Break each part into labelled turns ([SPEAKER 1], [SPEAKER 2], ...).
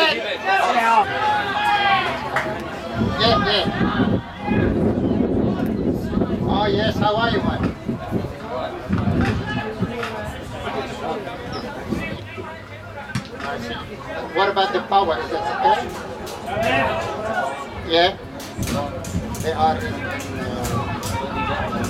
[SPEAKER 1] Yeah, yeah. Oh, yes. How are you, mate? What about the power? Is that okay? Yeah? They are in, uh,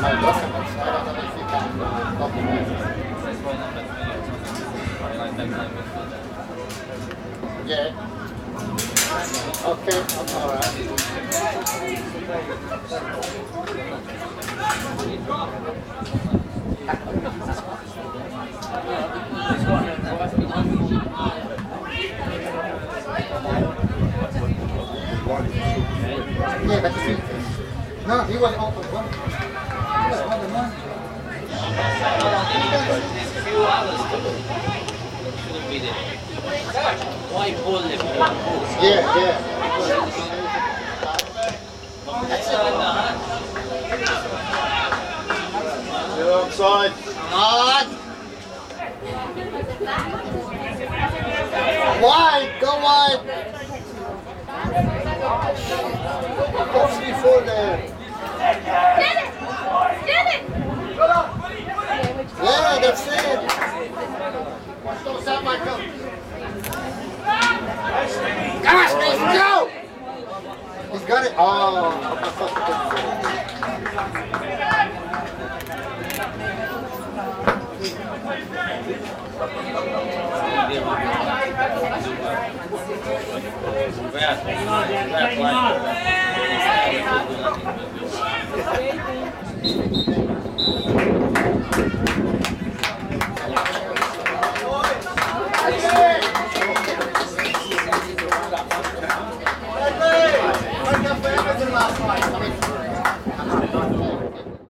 [SPEAKER 1] my documents. I don't know if you can uh, copy them. Yeah. Okay, I'm all right. Yeah, but see, no, he was open. One. Open one.
[SPEAKER 2] few hours shouldn't be there. Why pull them?
[SPEAKER 1] Yeah, yeah.
[SPEAKER 3] You're outside.
[SPEAKER 1] On. Wide, go wide. Push before there. Yeah, that's it. Don't stop my. Come on, Space, go! He's got it. Oh.
[SPEAKER 2] Yeah.